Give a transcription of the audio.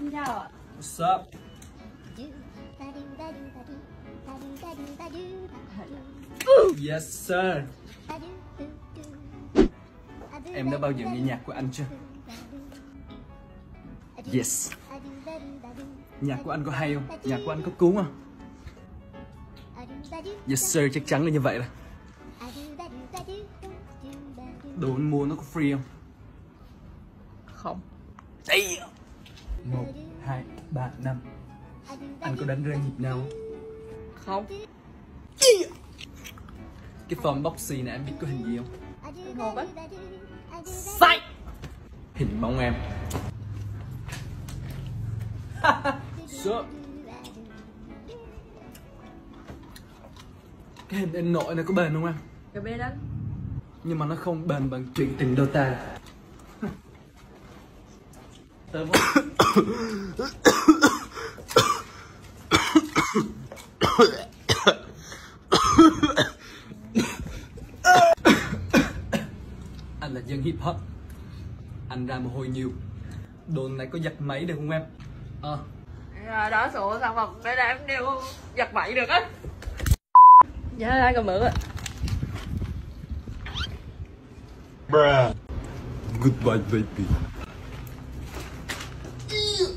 Xin chào ạ What's up? Yes sir Em đã bao giờ nghe nhạc của anh chưa? Yes Nhạc của anh có hay không? Nhạc của anh có cuốn không? Yes sir, chắc chắn là như vậy rồi Đồ anh mua nó có free không? Không Đây Một, hai, ba, năm. Anh có đánh rơi nhịp nào? Không? Không Cái form boxy này anh biết có hình gì không? Sai! Hình bóng em. Sợ. Cái hình anh nội này có bền không em? Cái bên đó. Nhưng mà nó không bền bằng chuyện tình Dota Không? Anh là dân hip hop Anh ra mồ hôi nhiều Đồn này có giặt máy được không em? Ờ à, Đó số sản phẩm đây là em đều giặt bậy được á Dạ ai còn mượn á Bruh. Goodbye baby Ew.